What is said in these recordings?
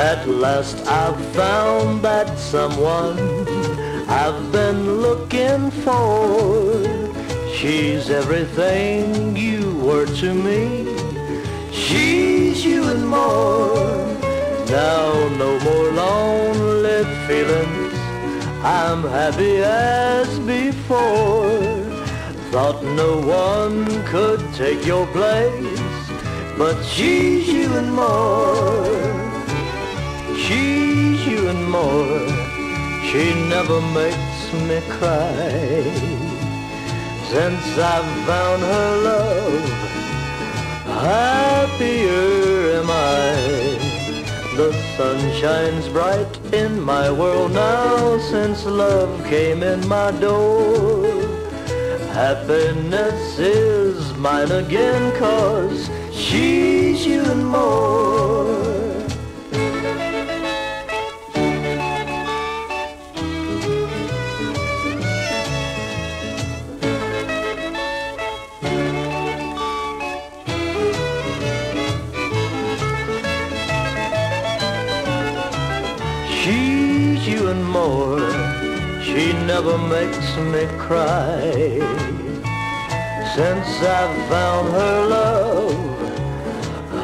At last I've found that someone I've been looking for. She's everything you were to me. She's you and more. Now no more lonely feelings. I'm happy as before. Thought no one could take your place, but she's you and more. She never makes me cry. Since I've found her love, happier am I. The sun shines bright in my world now since love came in my door. Happiness is mine again cause she's you and. She's you and more. She never makes me cry. Since I've found her love,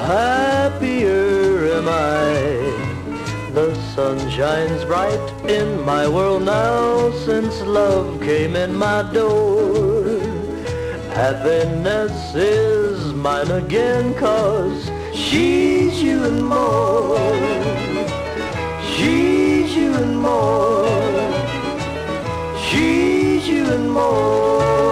happier am I. The sun shines bright in my world now since love came in my door. Happiness is mine again cause She's you and more.